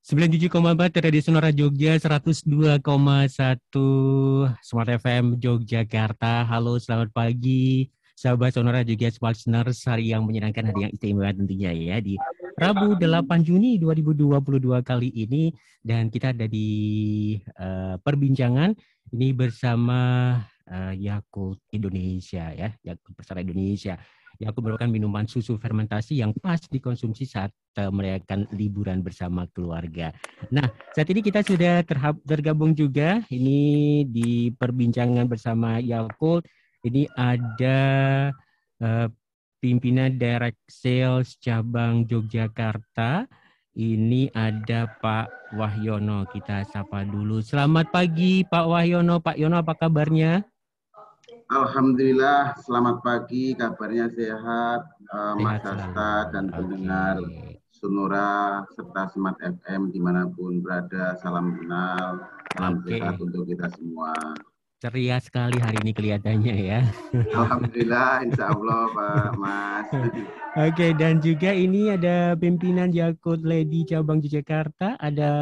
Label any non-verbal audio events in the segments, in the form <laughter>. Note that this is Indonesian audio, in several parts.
97,4 Radio Sonora Jogja, 102,1 Smart FM Yogyakarta. Halo, selamat pagi. Sahabat Sonora juga Smart Listeners, hari yang menyenangkan, hari yang istimewa tentunya ya di Rabu 8 Juni 2022 kali ini dan kita ada di uh, perbincangan ini bersama uh, Yakult Indonesia ya, Yakult Persara Indonesia yang merupakan minuman susu fermentasi yang pas dikonsumsi saat uh, merayakan liburan bersama keluarga. Nah, saat ini kita sudah tergabung juga ini di perbincangan bersama Yakult. Ini ada uh, pimpinan Direct Sales cabang Yogyakarta. Ini ada Pak Wahyono. Kita sapa dulu. Selamat pagi Pak Wahyono. Pak Yono apa kabarnya? Alhamdulillah, selamat pagi. Kabarnya sehat, uh, Mas Asta dan pendengar Sonora serta Smart FM di mana pun berada. Salam kenal, salam okay. sehat untuk kita semua. Ceria sekali hari ini kelihatannya ya. Alhamdulillah, <laughs> Insya Allah Pak Mas. <laughs> Oke, okay, dan juga ini ada pimpinan Yakut Lady Cabang Jakarta, ada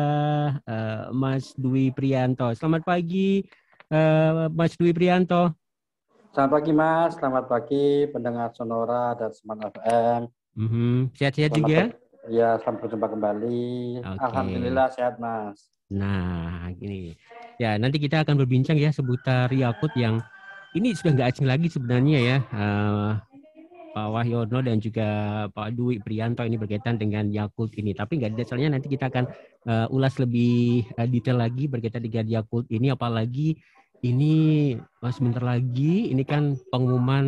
uh, Mas Dwi Prianto. Selamat pagi, uh, Mas Dwi Prianto. Selamat pagi Mas, selamat pagi pendengar Sonora dan Smart FM. Mm-hmm. Sehat-sehat juga? Ya, selamat berjumpa kembali. Okay. Alhamdulillah sehat Mas. Nah, gini. Ya, nanti kita akan berbincang ya seputar Yakut yang ini sudah nggak asing lagi sebenarnya ya. Uh, Pak Wahyono dan juga Pak Dwi Prianto ini berkaitan dengan Yakult ini. Tapi nggak dasarnya nanti kita akan uh, ulas lebih uh, detail lagi berkaitan dengan Yakult ini, apalagi ini oh, sebentar lagi ini kan pengumuman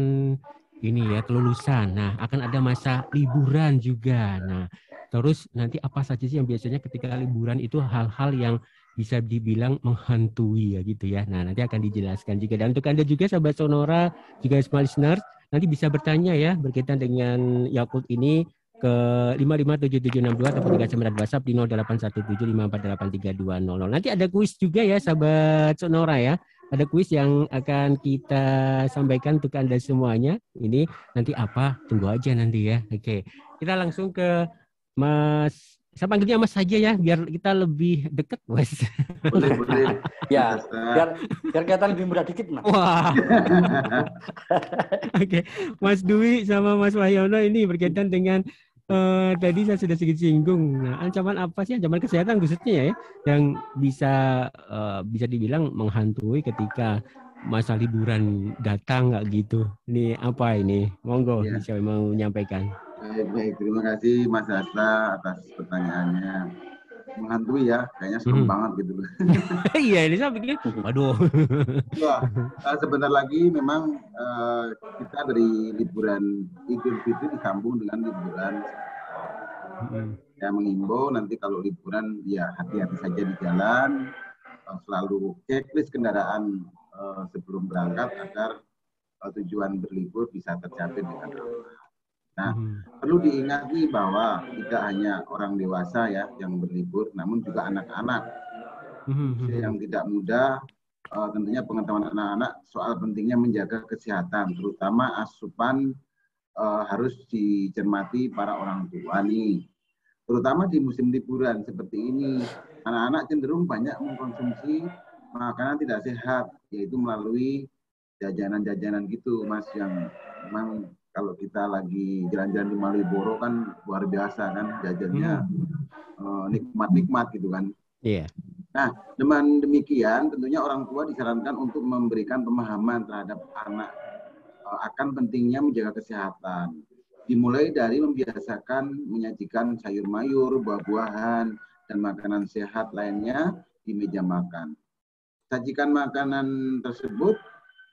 ini ya kelulusan. Nah, akan ada masa liburan juga. Nah, terus nanti apa saja sih yang biasanya ketika liburan itu hal-hal yang bisa dibilang menghantui ya gitu ya. Nah, nanti akan dijelaskan juga. Dan untuk Anda juga sahabat Sonora, juga smart listeners, nanti bisa bertanya ya berkaitan dengan Yakult ini ke 557762 atau tiga sembilan WhatsApp di 0817548320. Nanti ada kuis juga ya sahabat Sonora ya ada kuis yang akan kita sampaikan untuk Anda semuanya. Ini nanti apa? Tunggu aja nanti ya. Oke. Kita langsung ke Mas saya panggilnya Mas saja ya, biar kita lebih dekat, Mas. Boleh, boleh. ya, biar biar kita lebih mudah dikit, Mas. Wah. <laughs> Oke, Mas Dwi sama Mas Wahyono ini berkaitan dengan uh, tadi saya sudah sedikit singgung. Nah, ancaman apa sih ancaman kesehatan khususnya ya yang bisa uh, bisa dibilang menghantui ketika masa liburan datang nggak gitu? Ini apa ini? Monggo ya. bisa mau menyampaikan. Baik, baik. Terima kasih Mas Asta atas pertanyaannya. Menghantui ya, kayaknya serem hmm. banget gitu loh. <laughs> iya, ini saya pikir, waduh. ya, sebentar lagi memang uh, kita dari liburan Idul Fitri disambung dengan liburan Hmm. Saya mengimbau nanti kalau liburan ya hati-hati saja di jalan, eh, selalu checklist kendaraan uh, sebelum berangkat agar uh, tujuan berlibur bisa tercapai dengan aman. Nah, hmm. perlu diingat nih bahwa tidak hanya orang dewasa ya yang berlibur, namun juga anak-anak hmm. yang tidak muda. Uh, tentunya pengetahuan anak-anak soal pentingnya menjaga kesehatan, terutama asupan uh, harus dicermati para orang tua nih terutama di musim liburan seperti ini anak-anak cenderung banyak mengkonsumsi makanan tidak sehat yaitu melalui jajanan-jajanan gitu mas yang memang kalau kita lagi jalan-jalan di Malioboro kan luar biasa kan jajannya hmm. uh, nikmat-nikmat gitu kan iya yeah. nah dengan demikian tentunya orang tua disarankan untuk memberikan pemahaman terhadap anak uh, akan pentingnya menjaga kesehatan dimulai dari membiasakan menyajikan sayur mayur, buah-buahan, dan makanan sehat lainnya di meja makan. Sajikan makanan tersebut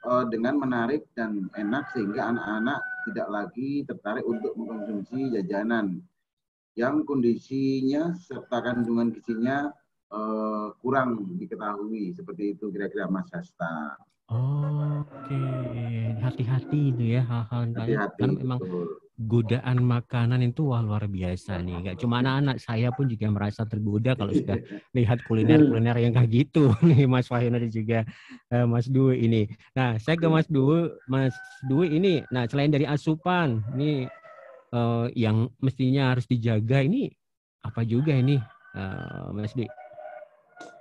uh, dengan menarik dan enak sehingga anak-anak tidak lagi tertarik untuk mengkonsumsi jajanan yang kondisinya serta kandungan gizinya uh, kurang diketahui seperti itu kira-kira Mas Hasta. Oh, Oke, okay. hati-hati itu ya hal-hal karena memang godaan makanan itu wah luar biasa nih. Gak cuma <laughs> anak-anak, saya pun juga merasa tergoda kalau sudah <laughs> lihat kuliner-kuliner yang kayak gitu <laughs> nih Mas Wahina dan juga uh, Mas Dwi ini. Nah, saya ke Mas Dwi, Mas Dwi ini. Nah, selain dari asupan, ini uh, yang mestinya harus dijaga ini apa juga ini uh, Mas Dwi.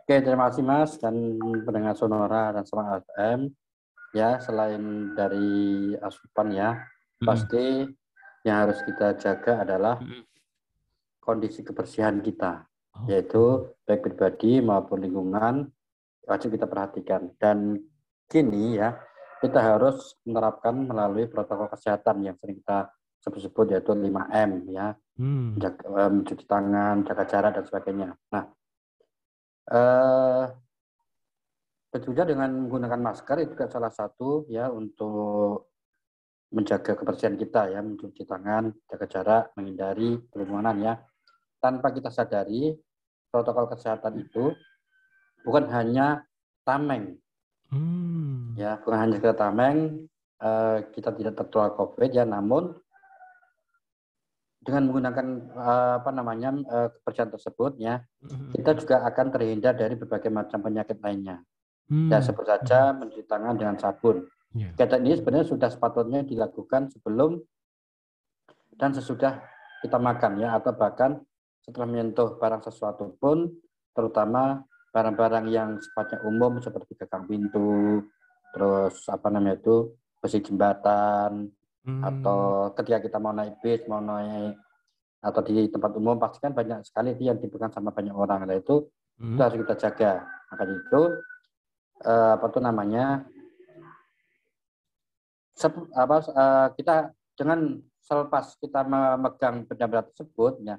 Oke, terima kasih Mas dan pendengar Sonora dan Semangat FM. Ya, selain dari asupan ya, hmm. pasti yang harus kita jaga adalah kondisi kebersihan kita, oh. yaitu baik pribadi maupun lingkungan wajib kita perhatikan. Dan kini ya, kita harus menerapkan melalui protokol kesehatan yang sering kita sebut-sebut yaitu 5M ya, hmm. jaga, mencuci tangan, jaga jarak dan sebagainya. Nah, Eh, tentunya dengan menggunakan masker itu juga salah satu ya untuk menjaga kebersihan kita ya, mencuci tangan, jaga jarak, menghindari kerumunan ya. Tanpa kita sadari protokol kesehatan itu bukan hanya tameng, hmm. ya bukan hanya kita tameng, eh, kita tidak tertular COVID ya, namun dengan menggunakan uh, apa namanya kebersihan tersebut ya hmm. kita juga akan terhindar dari berbagai macam penyakit lainnya. Hmm. Ya sebut saja mencuci tangan dengan sabun. Yeah. Kegiatan ini sebenarnya sudah sepatutnya dilakukan sebelum dan sesudah kita makan ya atau bahkan setelah menyentuh barang sesuatu pun terutama barang-barang yang sifatnya umum seperti gagang pintu, terus apa namanya itu besi jembatan, Hmm. Atau ketika kita mau naik bis, mau naik atau di tempat umum pasti kan banyak sekali yang dipegang sama banyak orang. Nah itu, hmm. itu harus kita jaga. Maka itu eh, apa tuh namanya apa eh, kita dengan selepas kita memegang benda-benda tersebut, ya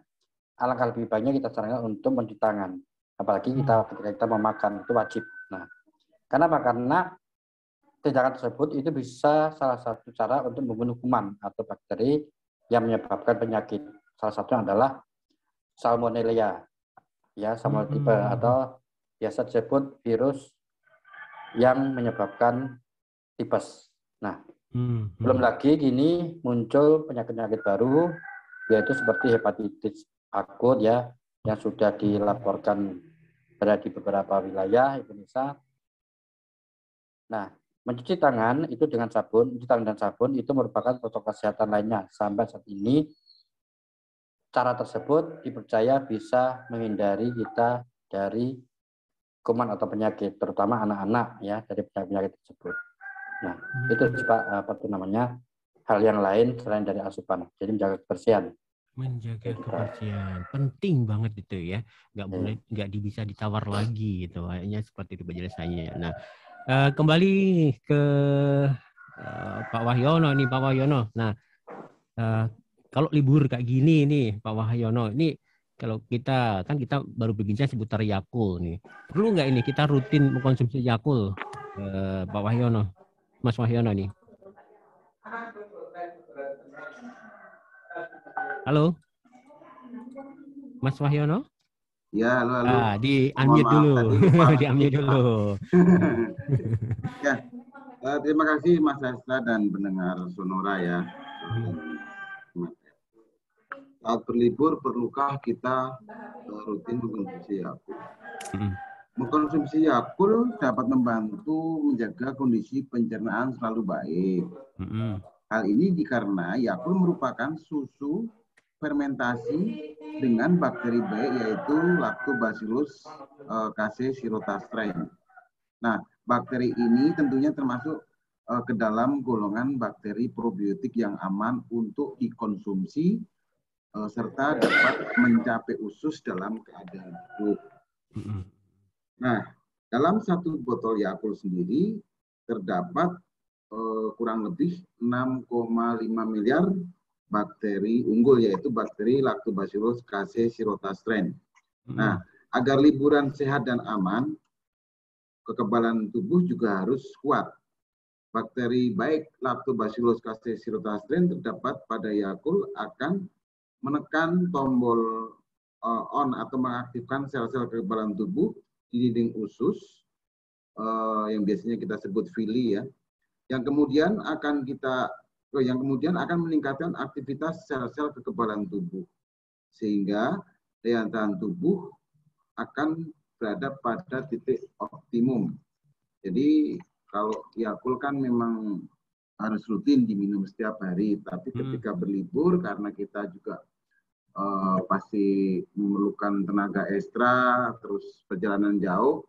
alangkah lebih baiknya kita sarankan untuk mencuci tangan. Apalagi kita hmm. ketika kita memakan itu wajib. Nah, kenapa? Karena tindakan tersebut itu bisa salah satu cara untuk membunuh kuman atau bakteri yang menyebabkan penyakit. Salah satunya adalah Salmonella, ya salmonella tipe hmm. atau biasa disebut virus yang menyebabkan tipes. Nah, hmm. belum lagi kini muncul penyakit-penyakit baru yaitu seperti hepatitis akut ya yang sudah dilaporkan berada di beberapa wilayah Indonesia. Nah, Mencuci tangan itu dengan sabun, mencuci tangan dan sabun itu merupakan protokol kesehatan lainnya. Sampai saat ini cara tersebut dipercaya bisa menghindari kita dari kuman atau penyakit, terutama anak-anak ya dari penyakit-penyakit tersebut. Nah, hmm. itu Pak apa itu namanya hal yang lain selain dari asupan. Jadi menjaga kebersihan. Menjaga kebersihan penting banget itu ya. Nggak boleh iya. nggak bisa ditawar lagi gitu. Kayaknya seperti itu penjelasannya. Nah, Uh, kembali ke uh, Pak Wahyono nih Pak Wahyono. Nah, uh, kalau libur kayak gini nih Pak Wahyono, ini kalau kita kan kita baru berbincang seputar Yakul nih. Perlu nggak ini kita rutin mengkonsumsi Yakul, uh, Pak Wahyono, Mas Wahyono nih? Halo, Mas Wahyono? Ya, halo, halo. Ah, di unmute dulu. <laughs> di unmute dulu. <laughs> ya, uh, terima kasih Mas Esta dan pendengar Sonora ya. Saat berlibur, perlukah kita rutin mengkonsumsi Yakult? Hmm. Mengkonsumsi Yakult dapat membantu menjaga kondisi pencernaan selalu baik. Hmm. Hal ini dikarenakan Yakult merupakan susu fermentasi dengan bakteri baik yaitu Lactobacillus uh, casei strain. Nah, bakteri ini tentunya termasuk uh, ke dalam golongan bakteri probiotik yang aman untuk dikonsumsi uh, serta dapat mencapai usus dalam keadaan hidup. Nah, dalam satu botol Yakult sendiri terdapat uh, kurang lebih 6,5 miliar bakteri unggul yaitu bakteri Lactobacillus casei strain. Hmm. Nah, agar liburan sehat dan aman, kekebalan tubuh juga harus kuat. Bakteri baik Lactobacillus casei strain terdapat pada Yakult akan menekan tombol uh, on atau mengaktifkan sel-sel kekebalan tubuh di dinding usus uh, yang biasanya kita sebut fili ya. Yang kemudian akan kita yang kemudian akan meningkatkan aktivitas sel-sel kekebalan tubuh. Sehingga daya tahan tubuh akan berada pada titik optimum. Jadi kalau Yakul kan memang harus rutin diminum setiap hari, tapi hmm. ketika berlibur karena kita juga uh, pasti memerlukan tenaga ekstra, terus perjalanan jauh,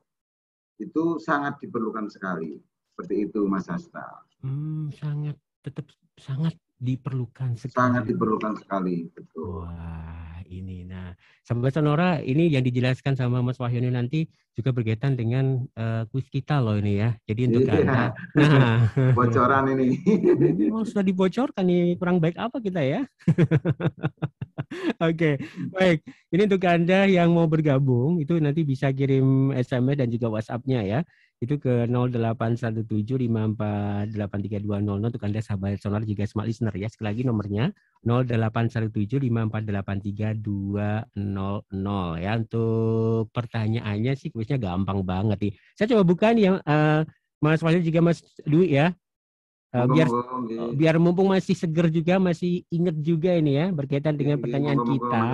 itu sangat diperlukan sekali. Seperti itu, Mas Asta. Hmm, sangat tetap sangat diperlukan sekali. Sangat diperlukan sekali, betul. Wah, ini. Nah, sahabat Sonora, ini yang dijelaskan sama Mas Wahyu nanti juga berkaitan dengan uh, kuis kita loh ini ya. Jadi untuk iya. Anda. <laughs> Nah, bocoran ini. <laughs> oh, sudah dibocorkan nih. Kurang baik apa kita ya? <laughs> Oke, okay. baik. Ini untuk Anda yang mau bergabung, itu nanti bisa kirim SMS dan juga WhatsApp-nya ya itu ke 0817548320 untuk Anda sahabat sonar juga smart listener ya. Sekali lagi nomornya 081754832000 ya. Untuk pertanyaannya sih kuisnya gampang banget nih. Saya coba buka nih yang uh, Mas Wahyu juga Mas Dwi ya. Uh, biar uh, biar mumpung masih seger juga masih inget juga ini ya berkaitan dengan pertanyaan kita.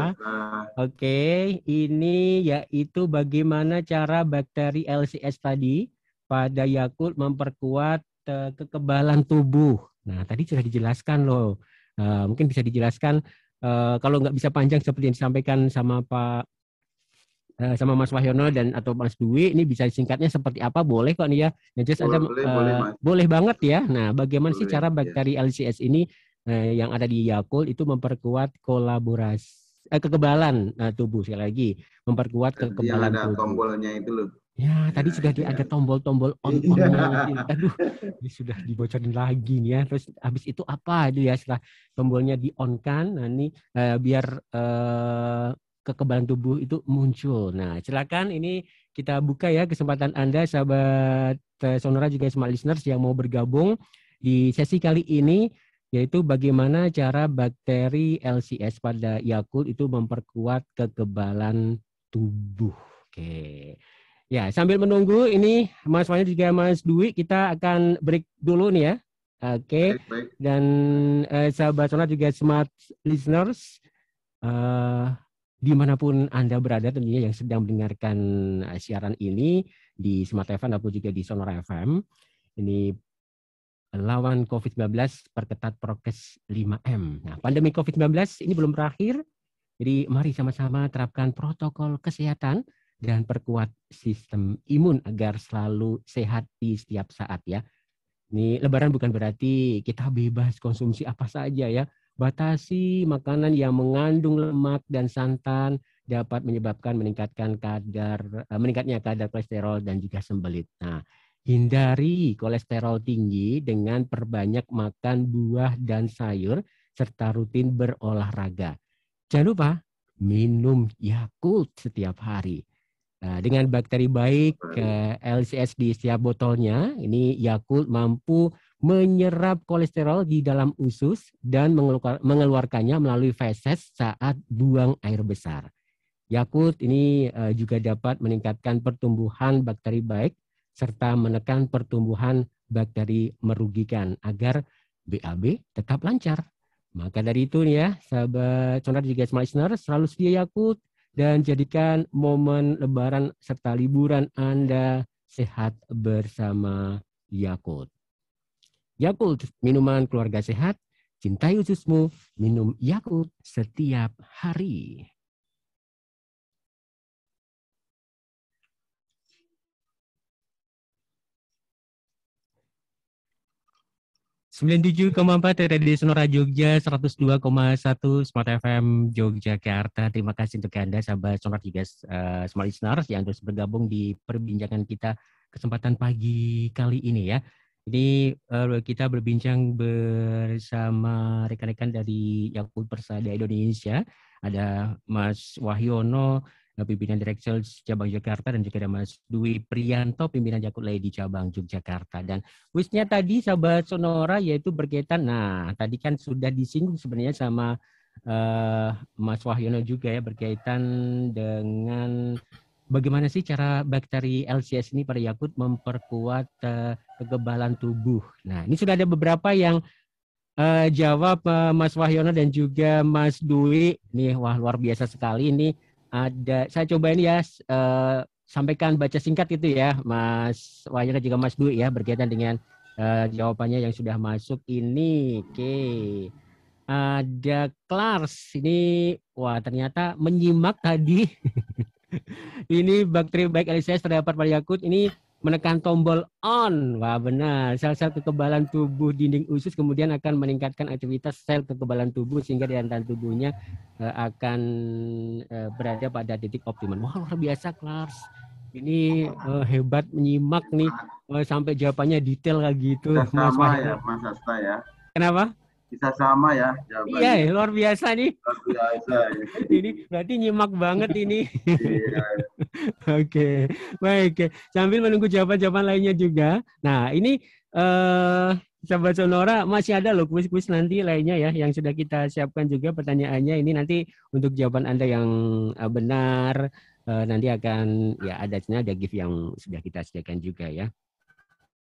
Oke, okay, ini yaitu bagaimana cara bakteri LCS tadi pada Yakult memperkuat uh, kekebalan tubuh. Nah, tadi sudah dijelaskan loh. Uh, mungkin bisa dijelaskan uh, kalau nggak bisa panjang seperti yang disampaikan sama Pak uh, sama Mas Wahyono dan atau Mas Dwi, ini bisa singkatnya seperti apa? Boleh kok nih ya. Nah, just boleh, ada boleh, uh, boleh, boleh banget ya. Nah, bagaimana boleh, sih cara iya. bakteri ya. LCS ini uh, yang ada di Yakult itu memperkuat kolaborasi eh, kekebalan uh, tubuh sekali lagi, memperkuat kekebalan yang ada tubuh. tombolnya itu loh. Ya, tadi sudah di, ada tombol-tombol on on iya. Aduh, ini sudah dibocorin lagi nih ya. Terus habis itu apa itu ya setelah tombolnya di on kan, nah ini uh, biar uh, kekebalan tubuh itu muncul. Nah, silakan ini kita buka ya kesempatan Anda sahabat uh, Sonora juga smart listeners yang mau bergabung di sesi kali ini yaitu bagaimana cara bakteri LCS pada Yakult itu memperkuat kekebalan tubuh. Oke. Ya, sambil menunggu ini Mas Wanyo juga Mas Dwi, kita akan break dulu nih ya. Oke. Okay. Dan eh, sahabat sonat juga smart listeners, uh, di mana pun Anda berada tentunya yang sedang mendengarkan uh, siaran ini di Smart FM ataupun juga di Sonora FM. Ini lawan COVID-19 perketat prokes 5M. Nah, pandemi COVID-19 ini belum berakhir. Jadi mari sama-sama terapkan protokol kesehatan dan perkuat sistem imun agar selalu sehat di setiap saat ya. Ini lebaran bukan berarti kita bebas konsumsi apa saja ya. Batasi makanan yang mengandung lemak dan santan dapat menyebabkan meningkatkan kadar eh, meningkatnya kadar kolesterol dan juga sembelit. Nah, hindari kolesterol tinggi dengan perbanyak makan buah dan sayur serta rutin berolahraga. Jangan lupa minum Yakult setiap hari. Nah, dengan bakteri baik ke LCS di setiap botolnya, ini Yakult mampu menyerap kolesterol di dalam usus dan mengeluarkannya melalui feses saat buang air besar. Yakult ini uh, juga dapat meningkatkan pertumbuhan bakteri baik serta menekan pertumbuhan bakteri merugikan agar BAB tetap lancar. Maka dari itu ya, sahabat sonar juga smart listener, selalu sedia Yakult dan jadikan momen lebaran serta liburan Anda sehat bersama Yakult. Yakult, minuman keluarga sehat, cintai ususmu, minum Yakult setiap hari. 97,4 Radio Sonora Jogja, 102,1 Smart FM Yogyakarta. Terima kasih untuk Anda sahabat Sonora juga uh, Smart Listeners yang terus bergabung di perbincangan kita kesempatan pagi kali ini ya. Ini uh, kita berbincang bersama rekan-rekan dari Yakult Persada Indonesia. Ada Mas Wahyono, pimpinan Direktur Cabang Jakarta dan juga ada Mas Dwi Prianto pimpinan Jakut di Cabang Yogyakarta dan wisnya tadi sahabat Sonora yaitu berkaitan nah tadi kan sudah disinggung sebenarnya sama uh, Mas Wahyono juga ya berkaitan dengan bagaimana sih cara bakteri LCS ini pada Yakut memperkuat uh, kekebalan tubuh. Nah, ini sudah ada beberapa yang uh, jawab uh, Mas Wahyono dan juga Mas Dwi. Nih, wah luar biasa sekali ini ada saya coba ini ya uh, sampaikan baca singkat itu ya Mas Wahyu dan juga Mas Dwi ya berkaitan dengan uh, jawabannya yang sudah masuk ini. Oke. ada Klars. Ini wah ternyata menyimak tadi. <laughs> ini bakteri baik LCS terdapat pada Yakut ini menekan tombol on. Wah benar, sel-sel kekebalan tubuh dinding usus kemudian akan meningkatkan aktivitas sel kekebalan tubuh sehingga daya tubuhnya uh, akan uh, berada pada titik optimum. Wah luar biasa Klars. Ini uh, hebat menyimak nih uh, sampai jawabannya detail lagi gitu. Sama Mas ya, Mas Asta ya. Kenapa? Bisa sama ya jawabannya. Iya, luar biasa nih. Luar biasa. Ya. <laughs> ini berarti nyimak banget ini. iya. <laughs> Oke, baik. Sambil menunggu jawaban-jawaban lainnya juga. Nah, ini eh Sahabat Sonora masih ada loh kuis-kuis nanti lainnya ya yang sudah kita siapkan juga pertanyaannya ini nanti untuk jawaban Anda yang eh, benar eh, nanti akan ya ada ada gift yang sudah kita sediakan juga ya.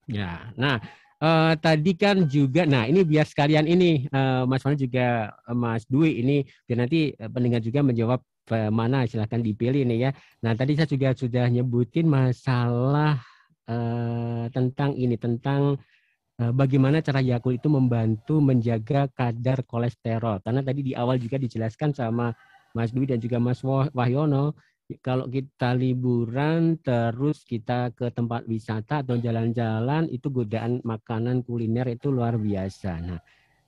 Ya, nah uh, tadi kan juga, nah ini biar sekalian ini uh, Mas Fana juga uh, Mas Dwi ini biar nanti uh, pendengar juga menjawab uh, mana silahkan dipilih nih ya. Nah tadi saya juga sudah nyebutin masalah uh, tentang ini tentang bagaimana cara Yakult itu membantu menjaga kadar kolesterol. Karena tadi di awal juga dijelaskan sama Mas Dwi dan juga Mas Wahyono kalau kita liburan terus kita ke tempat wisata atau jalan-jalan itu godaan makanan kuliner itu luar biasa. Nah,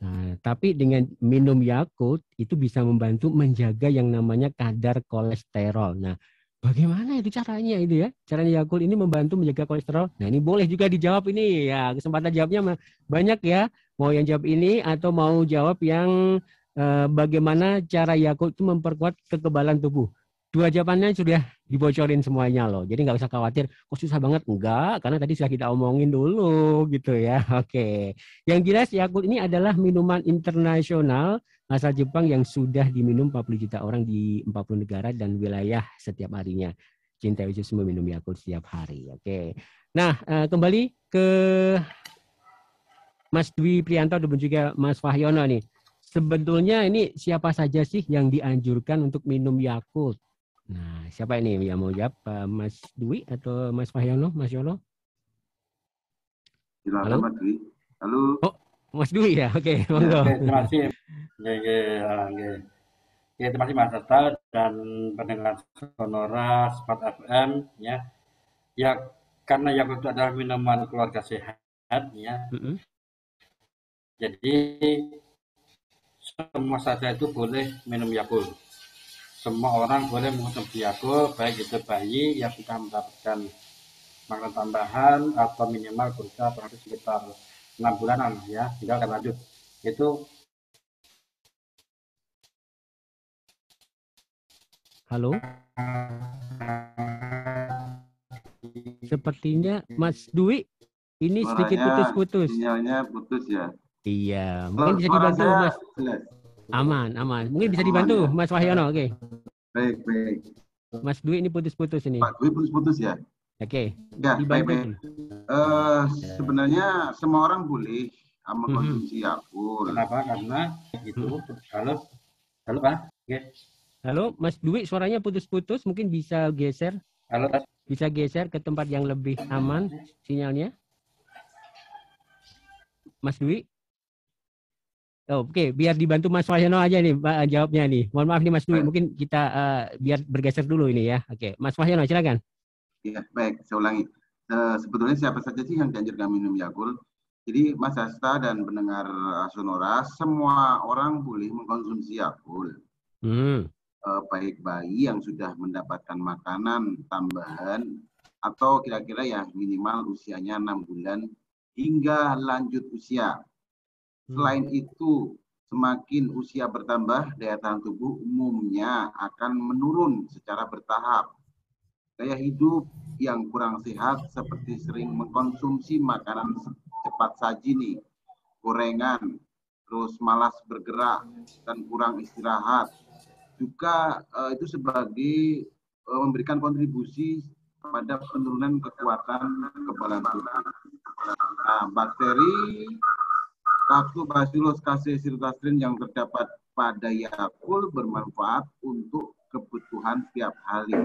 nah, tapi dengan minum Yakult itu bisa membantu menjaga yang namanya kadar kolesterol. Nah, bagaimana itu caranya itu ya? Caranya Yakult ini membantu menjaga kolesterol. Nah, ini boleh juga dijawab ini ya. Kesempatan jawabnya banyak ya. Mau yang jawab ini atau mau jawab yang eh, bagaimana cara Yakult itu memperkuat kekebalan tubuh dua jawabannya sudah dibocorin semuanya loh. Jadi nggak usah khawatir, kok susah banget. Enggak, karena tadi sudah kita omongin dulu <laughs> gitu ya. Oke. Yang jelas Yakult ini adalah minuman internasional asal Jepang yang sudah diminum 40 juta orang di 40 negara dan wilayah setiap harinya. Cinta Yesus meminum Yakult setiap hari. Oke. Nah, eh, kembali ke Mas Dwi Prianto dan juga Mas Wahyono nih. Sebetulnya ini siapa saja sih yang dianjurkan untuk minum Yakult? Nah, siapa ini yang mau jawab? Mas Dwi atau Mas Fahyono? Mas Yono? Halo? Mas Dwi. Halo. Oh, Mas Dwi ya? Oke, okay, monggo. Ya, terima kasih. Oke, oke, oke. Ya, terima kasih Mas Tata dan pendengar Sonora Smart FM ya. Ya, karena yang itu adalah minuman keluarga sehat ya. Mm -hmm. Jadi semua saja itu boleh minum Yakult semua orang boleh mengonsumsi Yakult, baik itu bayi yang sudah mendapatkan makanan tambahan atau minimal berusia berarti sekitar enam bulanan ya, tinggal akan lanjut. Itu Halo? Sepertinya Mas Dwi ini sedikit putus-putus. Sinyalnya putus ya. Iya, mungkin bisa dibantu Mas. Aman, aman. Mungkin bisa dibantu Mas Wahyono, oke. Okay. Baik, baik. Mas Dwi ini putus-putus ini. Pak Dwi putus-putus ya? Oke. Okay. Ya, baik, baik. Uh, sebenarnya semua orang boleh mengkonsumsi mm -hmm. Yakult. Kenapa? Karena itu kalau halo Pak. Okay. Halo, Mas Dwi, suaranya putus-putus, mungkin bisa geser. Halo, Bisa geser ke tempat yang lebih aman sinyalnya. Mas Dwi? Oh, Oke, okay. biar dibantu Mas Wahyono aja nih Pak, jawabnya nih. Mohon maaf nih Mas Dwi, mungkin kita uh, biar bergeser dulu ini ya. Oke, okay. Mas Wahyono silakan. Iya, baik, saya ulangi. Uh, sebetulnya siapa saja sih yang dianjurkan minum Yakult? Jadi Mas Asta dan pendengar Sonora, semua orang boleh mengkonsumsi Yakult. Hmm. Uh, baik bayi yang sudah mendapatkan makanan tambahan atau kira-kira ya minimal usianya enam bulan hingga lanjut usia Selain hmm. itu, semakin usia bertambah, daya tahan tubuh umumnya akan menurun secara bertahap. Gaya hidup yang kurang sehat seperti sering mengkonsumsi makanan cepat saji nih, gorengan, terus malas bergerak dan kurang istirahat. Juga uh, itu sebagai uh, memberikan kontribusi pada penurunan kekuatan kekebalan tubuh. Nah, bakteri Lactobacillus casei yang terdapat pada Yakult bermanfaat untuk kebutuhan setiap hari.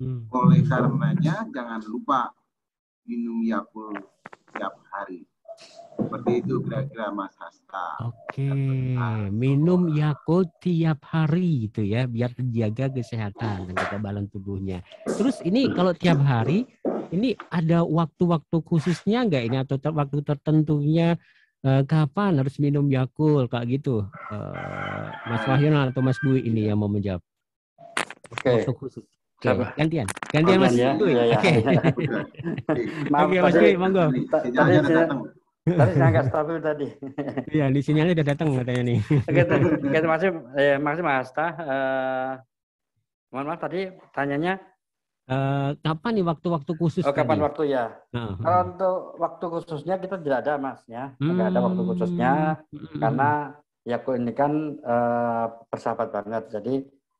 Hmm. Oleh karenanya jangan lupa minum Yakult setiap hari. Seperti itu kira-kira Mas Hasta. Oke, minum Yakult tiap hari gitu ya, biar terjaga kesehatan dan kekebalan tubuhnya. Terus ini kalau tiap hari, ini ada waktu-waktu khususnya enggak ini atau ter waktu tertentunya eh, kapan harus minum Yakult kayak gitu? Eh, Mas Wahyu atau Mas Dwi ini yang mau menjawab? Oke. Waktu khusus. Oke, gantian. Gantian Mas ya. Dwi. Ya, ya, Oke. ya. <laughs> Maaf, Oke, Mas Dwi, monggo. ta- tadi, saya- datang. tadi saya nggak stabil tadi. Iya, di sinyalnya udah datang katanya nih. Oke, ter- oke, terima kasih, eh, makasih Mas Hasta. Eh, mohon maaf tadi tanyanya, Eh, kapan nih waktu-waktu khusus oh, kapan tadi? waktu ya? Nah, Kalau untuk waktu khususnya kita tidak ada Mas ya, nggak ada waktu Hmm. khususnya Hmm. karena Yakult ini kan bersahabat banget, jadi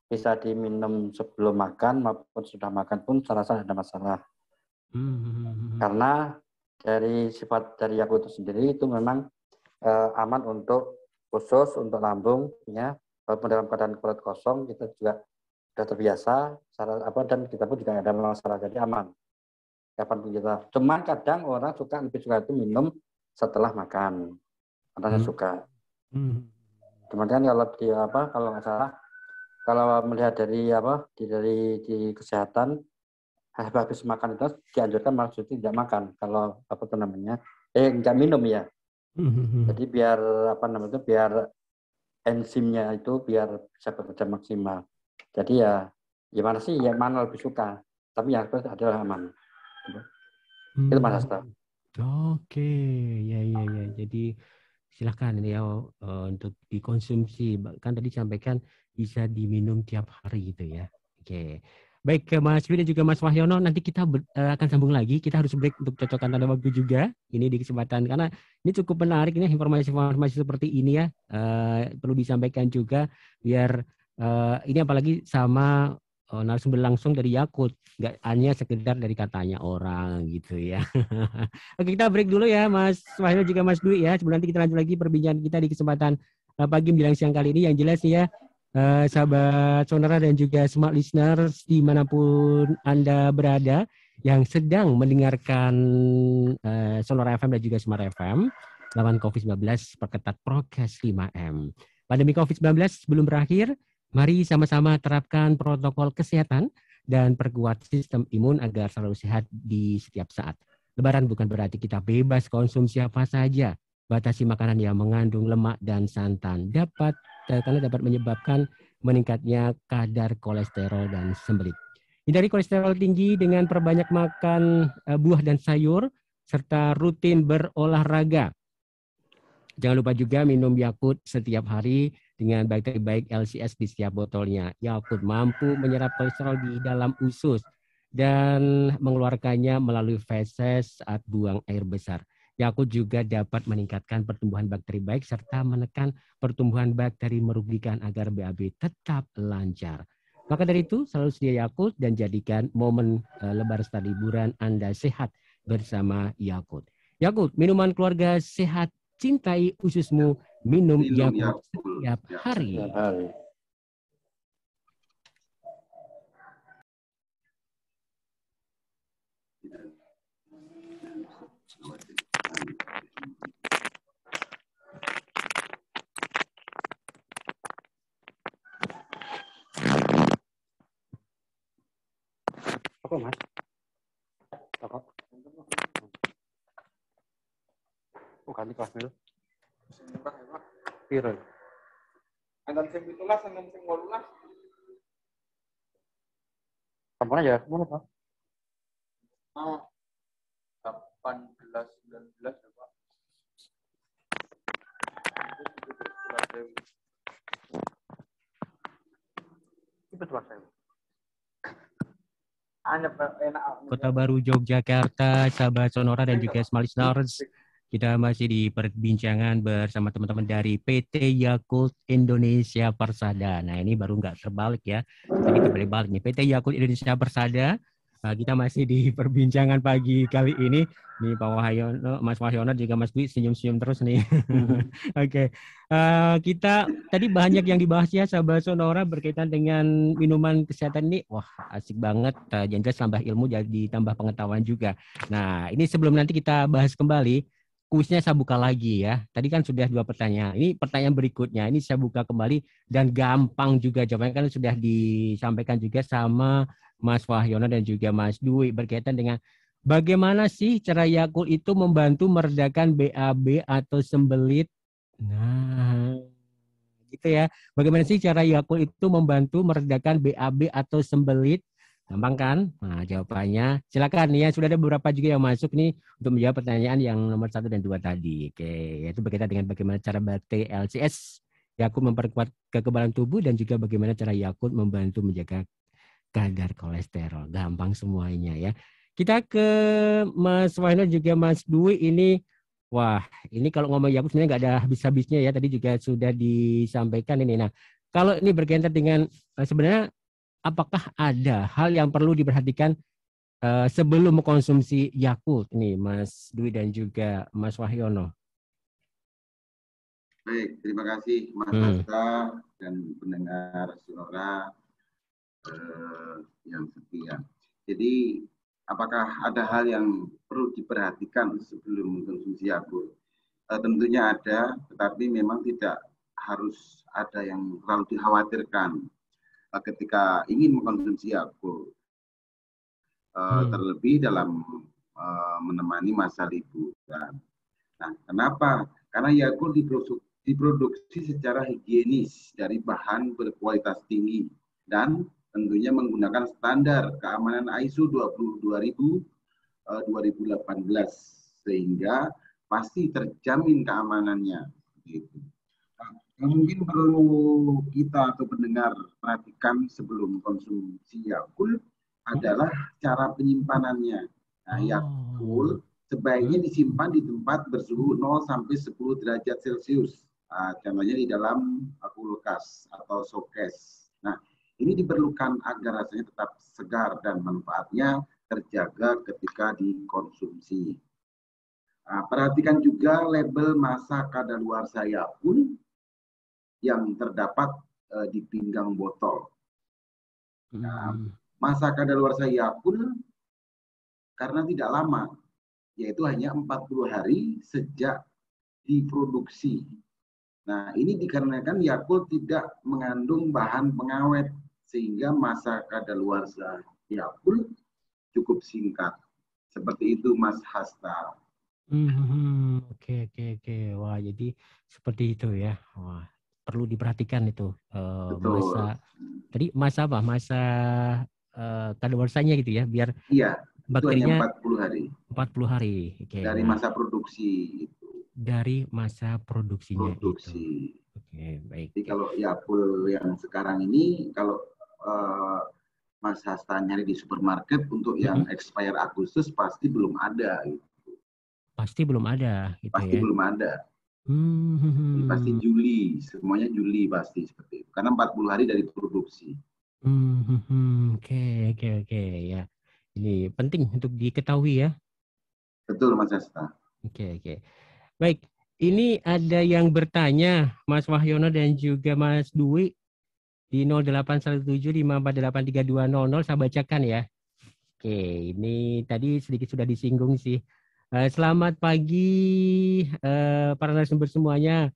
bisa diminum sebelum makan maupun sudah makan pun saya rasa tidak ada masalah. Hmm. Karena dari sifat dari Yakult itu sendiri itu memang eh, aman untuk khusus untuk lambung ya walaupun dalam keadaan perut kosong kita juga sudah terbiasa cara apa dan kita pun juga tidak ada masalah jadi aman kapan pun kita cuman kadang orang suka lebih suka itu minum setelah makan karena Hmm. suka Hmm. cuman kan kalau di apa kalau nggak salah kalau melihat dari apa di dari di kesehatan habis makan itu dianjurkan justru tidak makan kalau apa tuh namanya eh nggak minum ya Hmm. jadi biar apa namanya itu biar enzimnya itu biar bisa bekerja maksimal jadi ya gimana sih yang mana lebih suka tapi yang pasti adalah aman itu Mas Hasto. Oke, ya ya ya. Jadi silakan ini ya eh, untuk dikonsumsi. Kan tadi sampaikan bisa diminum tiap hari gitu ya. Oke. Baik Mas Dwi dan juga Mas Wahyono, nanti kita ber- eh, akan sambung lagi. Kita harus break untuk cocokkan tanda waktu juga. Ini di kesempatan karena ini cukup menarik ini informasi-informasi seperti ini ya. Eh, perlu disampaikan juga biar eh, ini apalagi sama eh, narasumber langsung dari Yakut nggak hanya sekedar dari katanya orang gitu ya. <laughs> Oke kita break dulu ya Mas Wahyu juga Mas Dwi ya. Sebelum nanti kita lanjut lagi perbincangan kita di kesempatan eh, pagi menjelang siang kali ini yang jelas nih ya eh, sahabat sonora dan juga smart listeners di mana pun anda berada yang sedang mendengarkan eh, Sonora FM dan juga Smart FM lawan COVID-19 perketat prokes 5M. Pandemi COVID-19 belum berakhir, mari sama-sama terapkan protokol kesehatan dan perkuat sistem imun agar selalu sehat di setiap saat. Lebaran bukan berarti kita bebas konsumsi apa saja. Batasi makanan yang mengandung lemak dan santan dapat eh, karena dapat menyebabkan meningkatnya kadar kolesterol dan sembelit. Hindari kolesterol tinggi dengan perbanyak makan eh, buah dan sayur serta rutin berolahraga. Jangan lupa juga minum Yakult setiap hari dengan bakteri baik LCS di setiap botolnya. Yakult mampu menyerap kolesterol di dalam usus dan mengeluarkannya melalui feses saat buang air besar. Yakult juga dapat meningkatkan pertumbuhan bakteri baik serta menekan pertumbuhan bakteri merugikan agar BAB tetap lancar. Maka dari itu selalu sedia Yakult dan jadikan momen eh, lebaran setelah liburan Anda sehat bersama Yakult. Yakult, minuman keluarga sehat, cintai ususmu, minum, Minum Yakult Yakult. setiap Ya. hari. Hari. Apa mas? Apa? Oh ganti kelas dulu. Piro? Antan sing 17 antan sing 18. Kapan aja? Mana pak? Oh. 18 19 ya, Pak. Itu. Kota Baru Yogyakarta, sahabat Sonora dan juga Smart Listeners. Kita masih di perbincangan bersama teman-teman dari PT Yakult Indonesia Persada. Nah ini baru nggak terbalik ya. Tadi kembali balik nih. PT Yakult Indonesia Persada. Nah, kita masih di <laughs> perbincangan pagi kali ini. Nih Pak Wahyono, Mas Wahyono juga Mas Dwi senyum-senyum terus nih. <laughs> Oke. Eh, kita tadi banyak yang dibahas ya sahabat Sonora berkaitan dengan minuman kesehatan ini. Wah asik banget. Uh, jelas tambah ilmu jadi tambah pengetahuan juga. Nah ini sebelum nanti kita bahas kembali kuisnya saya buka lagi ya. Tadi kan sudah dua pertanyaan. Ini pertanyaan berikutnya. Ini saya buka kembali dan gampang juga jawabannya kan sudah disampaikan juga sama Mas Wahyono dan juga Mas Dwi berkaitan dengan bagaimana sih cara Yakult itu membantu meredakan BAB atau sembelit. Nah, gitu ya. Bagaimana sih cara Yakult itu membantu meredakan BAB atau sembelit? Gampang kan? Nah, jawabannya silakan nih ya. Sudah ada beberapa juga yang masuk nih untuk menjawab pertanyaan yang nomor satu dan dua tadi. Oke, yaitu berkaitan dengan bagaimana cara bakteri LCS Yakult memperkuat kekebalan tubuh dan juga bagaimana cara Yakult membantu menjaga kadar kolesterol. Gampang semuanya ya. Kita ke Mas Wahno juga Mas Dwi ini Wah, ini kalau ngomong Yakult sebenarnya nggak ada habis-habisnya ya. Tadi juga sudah disampaikan ini. Nah, kalau ini berkaitan dengan eh, sebenarnya apakah ada hal yang perlu diperhatikan uh, sebelum mengkonsumsi Yakult ini Mas Dwi dan juga Mas Wahyono? Baik, terima kasih Mas hmm. Hasta dan pendengar Sonora uh, yang setia. Jadi apakah ada hal yang perlu diperhatikan sebelum mengkonsumsi Yakult? Uh, tentunya ada, tetapi memang tidak harus ada yang terlalu dikhawatirkan ketika ingin mengkonsumsi Yakult. Uh, hmm. Terlebih dalam uh, menemani masa liburan. Nah, kenapa? Karena Yakult diproduksi secara higienis dari bahan berkualitas tinggi dan tentunya menggunakan standar keamanan ISO 22000 uh, 2018 sehingga pasti terjamin keamanannya. Gitu. Yang mungkin perlu kita atau pendengar perhatikan sebelum konsumsi Yakult adalah cara penyimpanannya. Nah, Yakult sebaiknya disimpan di tempat bersuhu 0 sampai 10 derajat Celcius. Nah, contohnya di dalam kulkas atau showcase. Nah, ini diperlukan agar rasanya tetap segar dan manfaatnya terjaga ketika dikonsumsi. Nah, perhatikan juga label masa kadaluarsa Yakult yang terdapat uh, di pinggang botol. Nah, hmm. masa kadaluarsa pun karena tidak lama, yaitu hanya 40 hari sejak diproduksi. Nah, ini dikarenakan Yakult tidak mengandung bahan pengawet sehingga masa kadaluarsa Yakult cukup singkat. Seperti itu Mas Hasta. Hmm, hmm, oke oke oke. Wah, jadi seperti itu ya. Wah, perlu diperhatikan itu uh, masa tadi masa apa masa uh, kadaluarsanya gitu ya biar iya bakterinya itu 40 hari 40 hari okay. dari masa produksi itu dari masa produksinya produksi oke okay, baik jadi kalau Yapul yang sekarang ini kalau uh, Mas Hasta nyari di supermarket untuk yang mm -hmm. expire Agustus pasti belum ada gitu. Pasti belum ada gitu Pasti ya. belum ada. Hmm. Pasti Juli, semuanya Juli pasti seperti itu. Karena 40 hari dari produksi. Hmm, oke, oke, oke ya. Ini penting untuk diketahui ya. Betul Mas Asta. Oke, oke. Baik, ini ada yang bertanya Mas Wahyono dan juga Mas Dwi di 081754832000 saya bacakan ya. Oke, ini tadi sedikit sudah disinggung sih Uh, selamat pagi uh, para narasumber semuanya.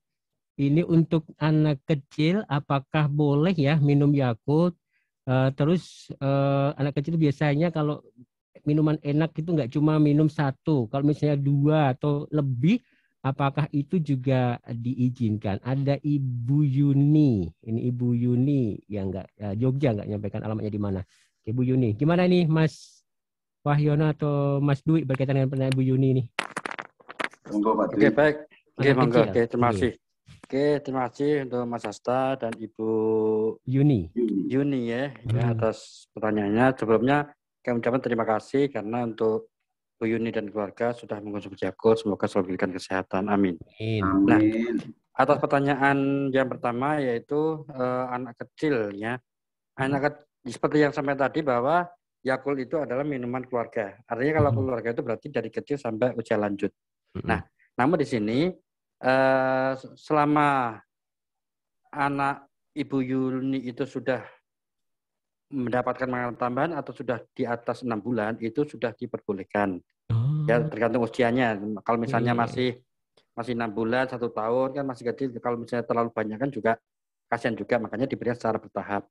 Ini untuk anak kecil, apakah boleh ya minum Yakult? Uh, terus uh, anak kecil biasanya kalau minuman enak itu nggak cuma minum satu, kalau misalnya dua atau lebih, apakah itu juga diizinkan? Ada Ibu Yuni, ini Ibu Yuni yang nggak uh, Jogja nggak nyampaikan alamatnya di mana? Ibu Yuni, gimana nih Mas Wahyono atau Mas Dwi berkaitan dengan pertanyaan Bu Yuni ini. Oke, baik. Oke, monggo. Oke, terima kasih. Oke, terima kasih untuk Mas Asta dan Ibu Yuni. Yuni ya, ya hmm. ya atas pertanyaannya. Sebelumnya kami ucapkan terima kasih karena untuk Bu Yuni dan keluarga sudah mengkonsumsi Yakult. Semoga selalu diberikan kesehatan. Amin. Amin. Nah, atas pertanyaan yang pertama yaitu uh, anak kecil ya. Anak kecil seperti yang sampai tadi bahwa Yakult itu adalah minuman keluarga. Artinya kalau hmm. keluarga itu berarti dari kecil sampai usia lanjut. Hmm. Nah, namun di sini eh, selama anak Ibu Yuni itu sudah mendapatkan makanan tambahan atau sudah di atas enam bulan itu sudah diperbolehkan. Oh. Ya tergantung usianya. Kalau misalnya Iya, iya. masih masih enam bulan, satu tahun kan masih kecil. Kalau misalnya terlalu banyak kan juga kasihan juga. Makanya diberikan secara bertahap.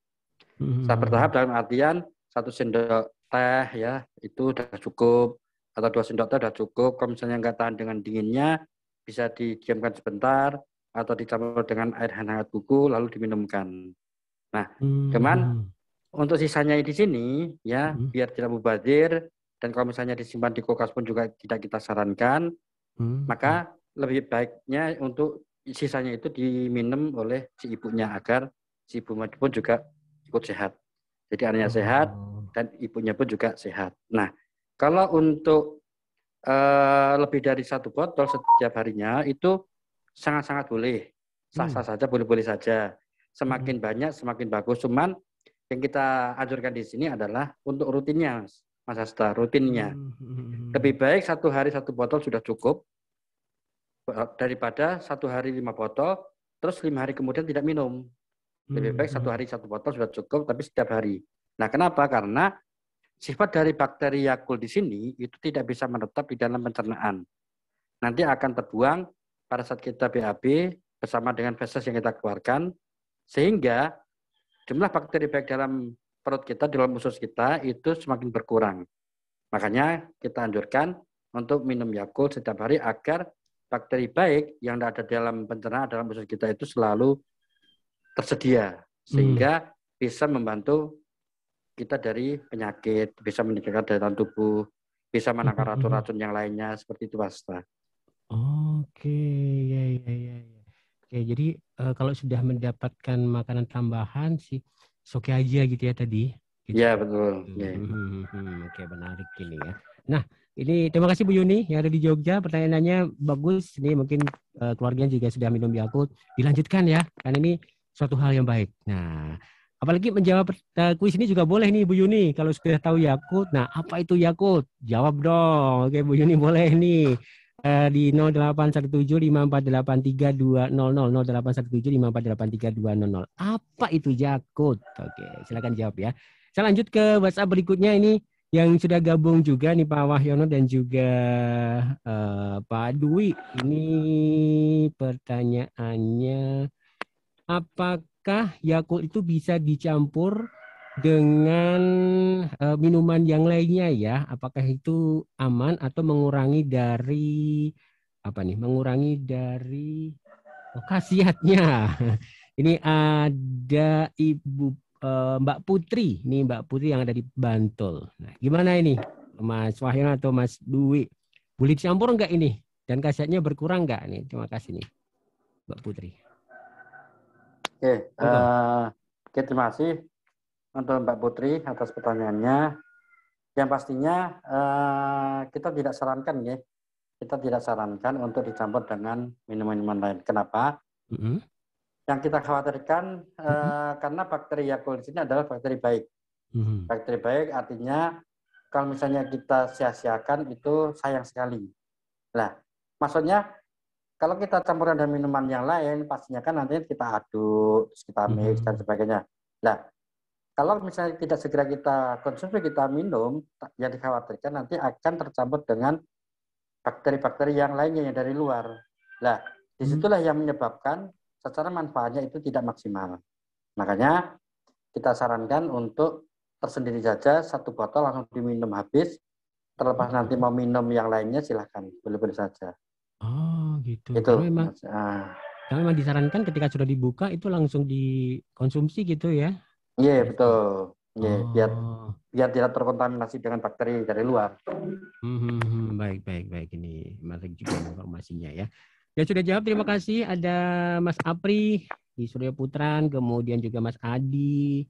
Hmm. Secara bertahap dalam artian satu sendok teh ya itu udah cukup atau dua sendok teh udah cukup. Kalau misalnya nggak tahan dengan dinginnya bisa didiamkan sebentar atau dicampur dengan air hangat kuku lalu diminumkan. Hmm. cuman- Untuk sisanya di sini ya Mhm. biar tidak mubazir dan kalau misalnya disimpan di kulkas pun juga tidak kita sarankan, Hmm. maka lebih baiknya untuk sisanya itu diminum oleh si ibunya agar si ibu pun juga ikut sehat. Jadi anaknya sehat Oh. dan ibunya pun juga sehat. Nah, kalau untuk eh, lebih dari satu botol setiap harinya itu sangat-sangat boleh, sah-sah saja, boleh-boleh saja. Semakin banyak semakin bagus. Cuman yang kita anjurkan di sini adalah untuk rutinnya, Mas Asta, rutinnya. Hmm, hmm, hmm. Lebih baik satu hari satu botol sudah cukup daripada satu hari lima botol, terus lima hari kemudian tidak minum. Lebih baik Hmm, satu hari satu botol sudah cukup, tapi setiap hari. Nah, kenapa? Karena sifat dari bakteri Yakult di sini itu tidak bisa menetap di dalam pencernaan. Nanti akan terbuang pada saat kita BAB bersama dengan feses yang kita keluarkan, sehingga jumlah bakteri baik dalam perut kita, di dalam usus kita itu semakin berkurang. Makanya kita anjurkan untuk minum Yakult setiap hari agar bakteri baik yang ada dalam pencernaan dalam usus kita itu selalu tersedia sehingga bisa membantu kita dari penyakit, bisa meningkatkan daya tahan tubuh, bisa menangkal Mhm. racun-racun yang lainnya seperti itu, Pasta. Oke, ya, ya, ya, ya. Oke, jadi eh, kalau sudah mendapatkan makanan tambahan sih, oke aja gitu ya tadi. Gitu. Iya betul. Hmm, Iya. hmm, hmm, Oke, menarik ini ya. Nah, ini terima kasih Bu Yuni yang ada di Jogja. Pertanyaannya bagus. Ini mungkin eh, keluarganya juga sudah minum Yakult. Dilanjutkan ya, karena ini suatu hal yang baik. Nah, apalagi menjawab eh, kuis ini juga boleh nih Bu Yuni. Kalau sudah tahu Yakult, nah apa itu Yakult? Jawab dong. Oke, Bu Yuni boleh nih. Eh, di 081754832000 081754832000. Apa itu Yakult? Oke, silakan jawab ya. Saya lanjut ke WhatsApp berikutnya ini yang sudah gabung juga nih Pak Wahyono dan juga eh, Pak Dwi. Ini pertanyaannya apakah Yakult itu bisa dicampur dengan eh, minuman yang lainnya ya? Apakah itu aman atau mengurangi dari apa nih? Mengurangi dari oh, khasiatnya. <laughs> Ini ada Ibu eh, Mbak Putri, ini Mbak Putri yang ada di Bantul. Nah, gimana ini, Mas Wahyono atau Mas Dwi? Boleh dicampur enggak ini? Dan khasiatnya berkurang enggak nih? Terima kasih nih, Mbak Putri. Oke, Monggo. eh, oke, terima kasih untuk Mbak Putri atas pertanyaannya. Yang pastinya eh, kita tidak sarankan ya, kita tidak sarankan untuk dicampur dengan minuman-minuman lain. Kenapa? Mm-mm. Yang kita khawatirkan eh, karena bakteri Yakult di sini adalah bakteri baik. Mhm. Bakteri baik artinya kalau misalnya kita sia-siakan itu sayang sekali. Nah, maksudnya kalau kita campuran dengan minuman yang lain, pastinya kan nanti kita aduk, terus kita mix Mhm. dan sebagainya. Nah, kalau misalnya tidak segera kita konsumsi, kita minum, yang dikhawatirkan nanti akan tercampur dengan bakteri-bakteri yang lainnya yang dari luar. Nah, di situlah yang menyebabkan secara manfaatnya itu tidak maksimal. Makanya kita sarankan untuk tersendiri saja satu botol langsung diminum habis. Terlepas nanti mau minum yang lainnya silahkan, boleh-boleh saja. Oh gitu. Itu. Karena memang, Ah, karena memang disarankan ketika sudah dibuka itu langsung dikonsumsi gitu ya. Iya betul. Iya, biar Oh. biar tidak terkontaminasi dengan bakteri dari luar. Hmm, hmm, baik, baik, baik. Ini menarik juga informasinya ya. Ya sudah jawab, terima kasih. Ada Mas Apri di Surya Putran, kemudian juga Mas Adi,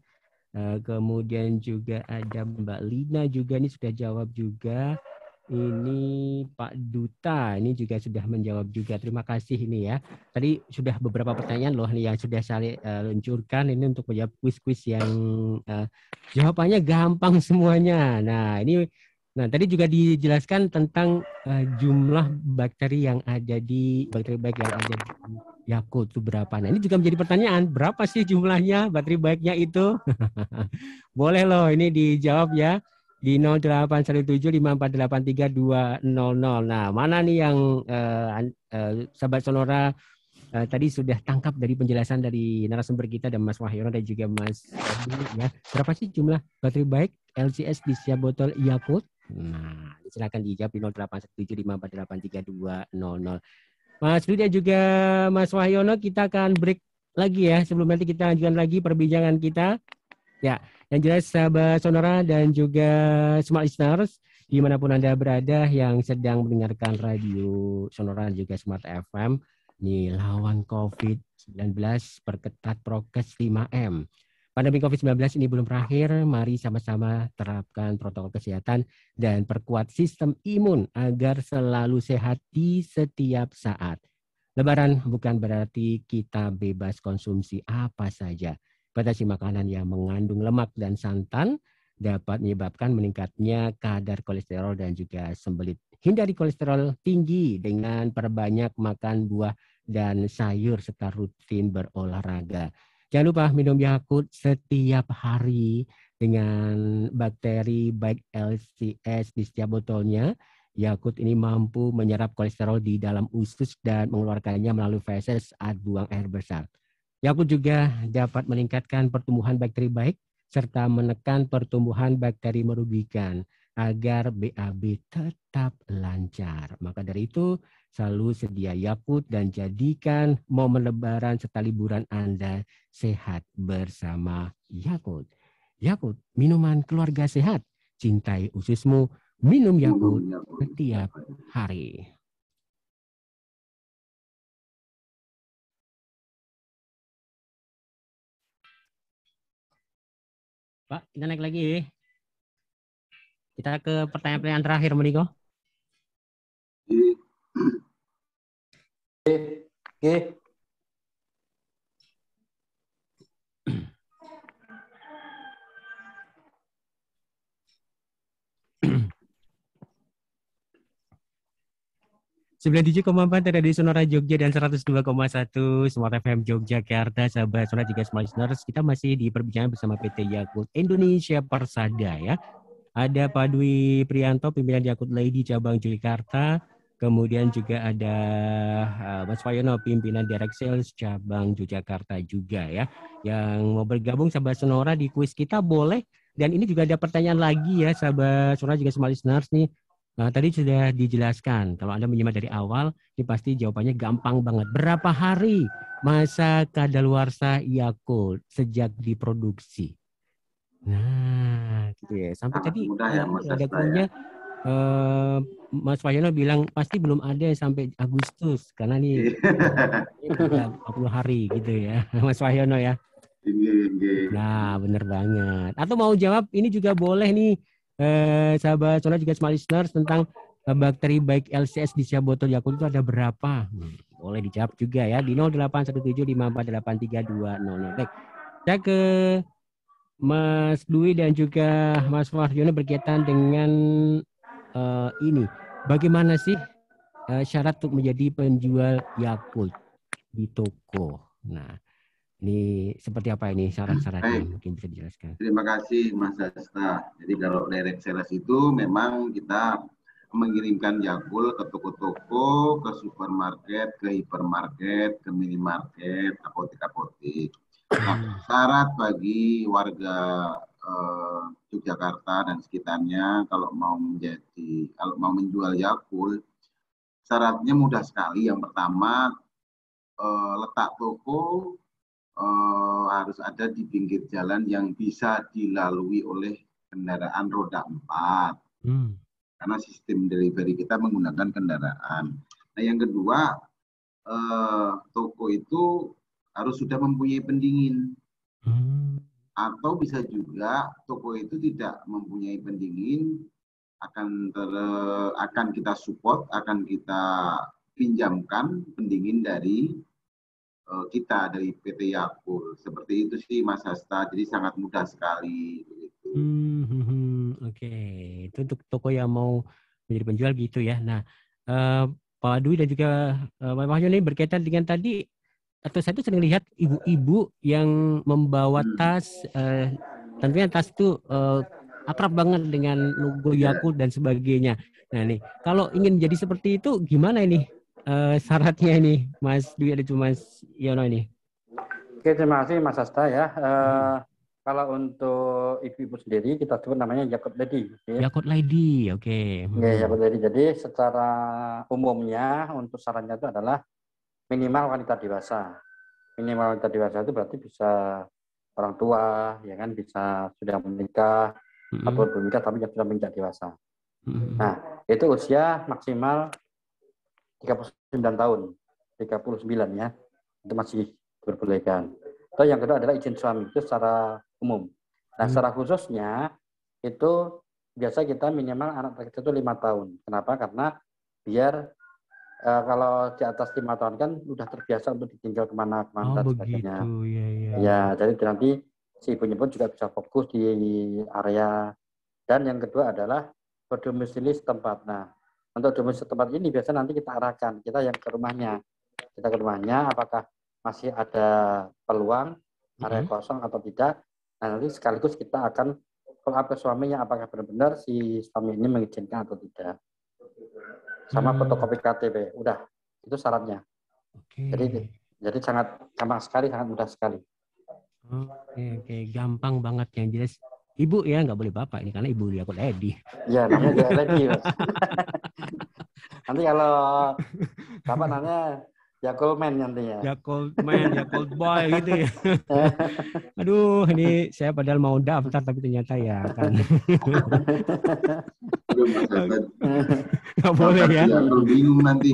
eh, kemudian juga ada Mbak Lina juga ini sudah jawab juga. Ini Pak Duta, ini juga sudah menjawab juga. Terima kasih ini ya. Tadi sudah beberapa pertanyaan loh yang sudah saya eh, luncurkan ini untuk menjawab kuis-kuis yang eh, jawabannya gampang semuanya. Nah ini Nah, tadi juga dijelaskan tentang eh, jumlah bakteri yang ada di bakteri baik yang ada di Yakult itu berapa. Nah, ini juga menjadi pertanyaan, berapa sih jumlahnya bakteri baiknya itu? <laughs> Boleh loh ini dijawab ya. Di 081754832200. Nah, mana nih yang uh, uh, sahabat Sonora uh, tadi sudah tangkap dari penjelasan dari narasumber kita dan Mas Wahyono dan juga Mas ya. Berapa sih jumlah baterai baik LCS di setiap botol Yakult? Nah, silakan dijawab di 081754832200. Mas Dwi dan juga Mas Wahyono, kita akan break lagi ya. Sebelum nanti kita lanjutkan lagi perbincangan kita. Ya, yang jelas sahabat sonora dan juga smart listeners, di mana pun Anda berada yang sedang mendengarkan radio sonora dan juga smart FM, ini lawan COVID-19 perketat prokes 5M. Pandemi COVID-19 ini belum berakhir, mari sama-sama terapkan protokol kesehatan dan perkuat sistem imun agar selalu sehat di setiap saat. Lebaran bukan berarti kita bebas konsumsi apa saja Batasi makanan yang mengandung lemak dan santan dapat menyebabkan meningkatnya kadar kolesterol dan juga sembelit. Hindari kolesterol tinggi dengan perbanyak makan buah dan sayur serta rutin berolahraga. Jangan lupa minum Yakult setiap hari dengan bakteri baik LCS di setiap botolnya. Yakult ini mampu menyerap kolesterol di dalam usus dan mengeluarkannya melalui feses saat buang air besar. Yakult juga dapat meningkatkan pertumbuhan bakteri baik serta menekan pertumbuhan bakteri merugikan agar BAB tetap lancar. Maka dari itu, selalu sedia Yakult dan jadikan momen lebaran serta liburan Anda sehat bersama Yakult. Yakult, minuman keluarga sehat. Cintai ususmu, minum Yakult setiap hari. Pak, kita naik lagi. Kita ke pertanyaan-pertanyaan terakhir, Meniko. Oke. Oke. Sembilan tujuh koma empat ada di Sonora Jogja dan 102,1 Smart FM Yogyakarta, sahabat Sonora juga smart listeners. Kita masih di perbincangan bersama PT Yakult Indonesia Persada ya. Ada Pak Dwi Prianto, pimpinan Yakult Lady cabang Jakarta. Kemudian juga ada uh, Mas Fayono, pimpinan Direct Sales cabang Yogyakarta juga ya. Yang mau bergabung sahabat Sonora di kuis kita boleh. Dan ini juga ada pertanyaan lagi ya sahabat Sonora juga smart listeners nih tadi sudah dijelaskan, kalau Anda menyimak dari awal, ini pasti jawabannya gampang banget. Berapa hari masa kadaluarsa Yakult sejak diproduksi? Nah, gitu ya. Sampai Sangat tadi mudah ya, Mas ada punya ya. uh, Mas Fayano bilang pasti belum ada sampai Agustus karena nih 40 hari gitu ya, <laughs> Mas Fayano ya. Nah, bener banget. Atau mau jawab ini juga boleh nih eh, sahabat Sona juga smart listeners tentang eh, bakteri baik LCS di siap botol Yakult itu ada berapa? Hmm, boleh dijawab juga ya di 0817548320. Baik, saya ke Mas Dwi dan juga Mas Wahyono berkaitan dengan uh, ini. Bagaimana sih uh, syarat untuk menjadi penjual Yakult di toko? Nah, ini seperti apa ini syarat-syaratnya? Mungkin bisa dijelaskan. Terima kasih Mas Asta. Jadi kalau direct sales itu memang kita mengirimkan Yakul ke toko-toko, ke supermarket, ke hipermarket, ke minimarket, apotek-apotek. Nah, syarat bagi warga eh, Yogyakarta dan sekitarnya kalau mau menjadi kalau mau menjual Yakul syaratnya mudah sekali. Yang pertama eh, letak toko uh, harus ada di pinggir jalan yang bisa dilalui oleh kendaraan roda empat. Hmm. Karena sistem delivery kita menggunakan kendaraan. Nah, yang kedua, uh, toko itu harus sudah mempunyai pendingin. Hmm. Atau bisa juga toko itu tidak mempunyai pendingin, akan ter, akan kita support, akan kita pinjamkan pendingin dari Eh, kita dari PT Yakul. Seperti itu sih Mas Hasta. Jadi sangat mudah sekali. Hmm, hmm, hmm. Oke, okay. itu untuk toko yang mau menjadi penjual gitu ya. Nah, uh, Pak Dwi dan juga uh, Pak Wahyu ini berkaitan dengan tadi atau saya tuh sering lihat ibu-ibu yang membawa hmm. tas, uh, tentunya tas itu uh, akrab banget dengan logo Yakult dan sebagainya. Nah nih, kalau ingin jadi seperti itu gimana ini uh, syaratnya ini, Mas Dwi ada Mas Yono ini? Oke, terima kasih Mas Asta ya. Uh, kalau untuk ibu-ibu sendiri kita sebut namanya Yakut Lady. Ya. Yakut Lady, oke. Okay. Ya, Yakut Lady. Jadi secara umumnya untuk sarannya itu adalah minimal wanita dewasa. Minimal wanita dewasa itu berarti bisa orang tua, ya kan, bisa sudah menikah mm -hmm. atau belum menikah tapi sudah menjadi dewasa. Mm -hmm. Nah, itu usia maksimal 39 tahun, 39 ya, itu masih diperbolehkan. Atau yang kedua adalah izin suami itu secara umum. Nah, hmm. secara khususnya itu biasa kita minimal anak kecil itu lima tahun. Kenapa? Karena biar uh, kalau di atas lima tahun kan udah terbiasa untuk ditinggal ke mana-kemana oh, dan sebagainya. Ya, ya. ya, jadi nanti si ibunya pun juga bisa fokus di area. Dan yang kedua adalah berdomisili setempat. Nah, untuk domisili setempat ini biasa nanti kita arahkan kita yang ke rumahnya. Kita ke rumahnya, apakah masih ada peluang area mm-hmm. kosong atau tidak. Nah, nanti sekaligus kita akan follow up ke suaminya apakah benar-benar si suami ini mengizinkan atau tidak. Sama hmm. fotokopi KTP, udah itu syaratnya. Okay. Jadi jadi sangat gampang sekali, sangat mudah sekali. Oke, okay, oke, okay. gampang banget yang jelas. Ibu ya, nggak boleh bapak ini karena ibu dia aku lady. Iya, namanya dia lady. Nanti kalau bapak nanya Yakult Man nantinya. Yakult Man, Yakult Boy gitu ya. <laughs> Aduh, ini saya padahal mau daftar tapi ternyata ya kan. <laughs> Gak boleh ya. bingung nanti.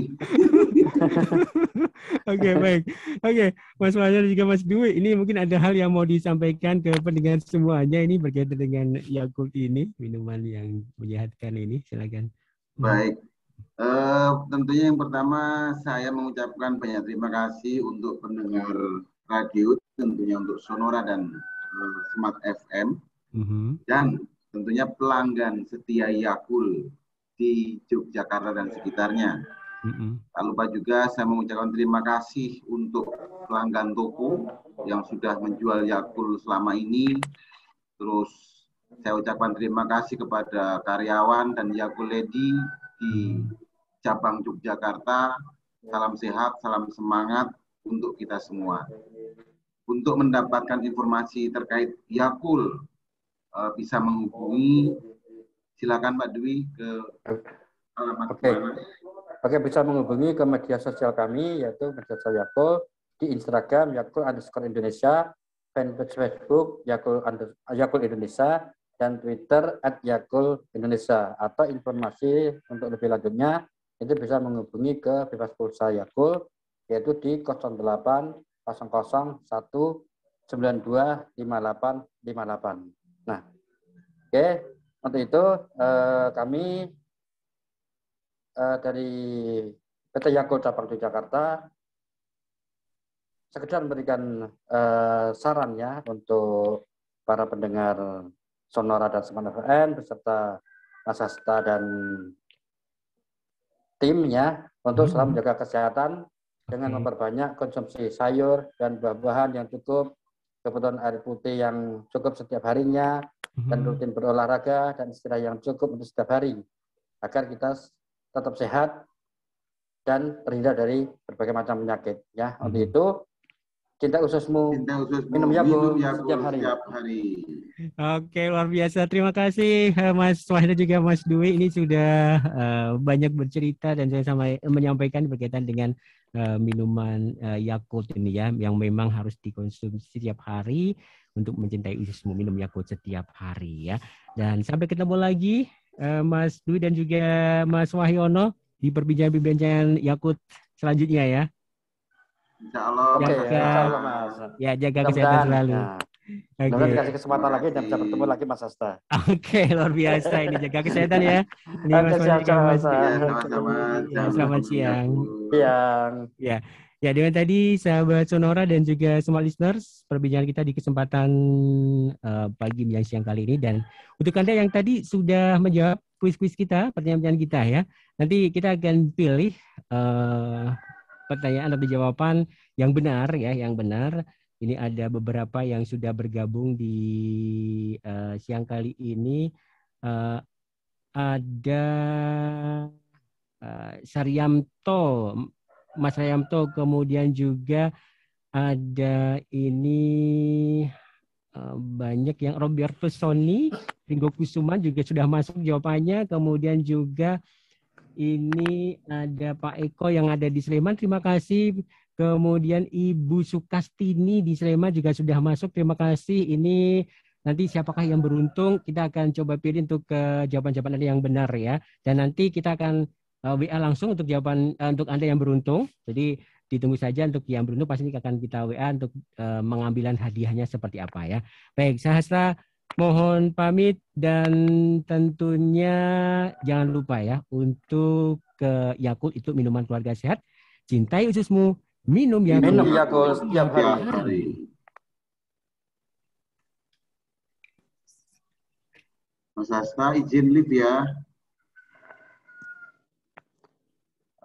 <laughs> Oke, baik. Oke, Mas Fajar juga Mas Dwi, ini mungkin ada hal yang mau disampaikan ke pendengar semuanya ini berkaitan dengan Yakult ini, minuman yang menyehatkan ini. Silakan. Baik. Uh, tentunya yang pertama saya mengucapkan banyak terima kasih untuk pendengar radio, tentunya untuk Sonora dan uh, Smart FM, mm -hmm. dan tentunya pelanggan setia Yakul di Yogyakarta dan sekitarnya. -hmm. Tak lupa juga saya mengucapkan terima kasih untuk pelanggan toko yang sudah menjual Yakul selama ini. Terus saya ucapkan terima kasih kepada karyawan dan Yakul Lady di cabang Yogyakarta. Salam sehat, salam semangat untuk kita semua. Untuk mendapatkan informasi terkait Yakul, uh, bisa menghubungi, silakan Pak Dwi ke alamat Oke. Oke, bisa menghubungi ke media sosial kami, yaitu media sosial Yakul, di Instagram Yakul underscore Indonesia, fanpage Facebook Yakul, Yakul Indonesia, dan Twitter at Yakul Indonesia. Atau informasi untuk lebih lanjutnya itu bisa menghubungi ke bebas pulsa Yakul yaitu di 08 00 1 92 58 58. Nah, oke, okay. untuk itu eh, kami eh, dari PT Yakul Cabang di Jakarta sekedar memberikan eh, saran ya untuk para pendengar Sonora dan Semangat FM beserta Mas dan timnya untuk selalu hmm. menjaga kesehatan dengan memperbanyak konsumsi sayur dan buah-buahan yang cukup, kebutuhan air putih yang cukup setiap harinya, dan hmm. rutin berolahraga dan istirahat yang cukup untuk setiap hari, agar kita tetap sehat dan terhindar dari berbagai macam penyakit. Ya, untuk itu Cinta ususmu. Cinta ususmu. Minum Yakult setiap hari. Setiap hari. Oke, luar biasa. Terima kasih eh, Mas Wahida juga Mas Dwi. Ini sudah uh, banyak bercerita dan saya sama menyampaikan berkaitan dengan uh, minuman uh, Yakult ini ya, yang memang harus dikonsumsi setiap hari untuk mencintai ususmu. Minum Yakult setiap hari ya. Dan sampai ketemu lagi uh, Mas Dwi dan juga Mas Wahyono di perbincangan-perbincangan Yakult selanjutnya ya. Insya Allah. Jaga, ya, Mas. Ya, jaga kesehatan selalu. Nah. Oke. Okay. dikasih kesempatan lagi dan bisa bertemu lagi Mas Asta. Oke, okay, luar biasa ini jaga kesehatan ya. Ini Mas siang, Mas. Ya, sama-sama. Ya, selamat siang. Siang. Ya. Ya, dengan tadi sahabat Sonora dan juga semua listeners, perbincangan kita di kesempatan uh, pagi menjelang siang kali ini dan untuk Anda yang tadi sudah menjawab kuis-kuis kita, pertanyaan-pertanyaan kita ya. Nanti kita akan pilih uh, pertanyaan atau jawaban yang benar ya, yang benar Ini ada beberapa yang sudah bergabung di uh, siang kali ini. Uh, ada uh, Saryamto, Mas Saryamto, kemudian juga ada ini banyak yang Roberto Sony, Ringo Kusuma juga sudah masuk jawabannya. Kemudian juga ini ada Pak Eko yang ada di Sleman. Terima kasih. Kemudian Ibu Sukastini di Sleman juga sudah masuk. Terima kasih. Ini nanti siapakah yang beruntung kita akan coba pilih untuk ke jawaban-jawaban yang benar ya dan nanti kita akan eh, WA langsung untuk jawaban uh, untuk anda yang beruntung jadi ditunggu saja untuk yang beruntung pasti akan kita WA untuk mengambilan hadiahnya seperti apa ya baik Sahasra mohon pamit dan tentunya jangan lupa ya untuk ke Yakult itu minuman keluarga sehat cintai ususmu minum Yakult minum Yakult setiap hari. Mas Hasta izin live ya.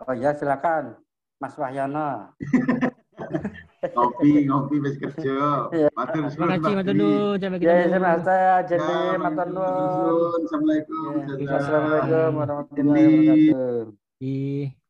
Oh ya silakan Mas Wahyana. <laughs> ngopi ngopi wis kerja. Iya. Matur Terima kasih matur nuwun sampai ketemu. Ya terima kasih jadi matur nuwun. Assalamualaikum. Assalamualaikum warahmatullahi wabarakatuh.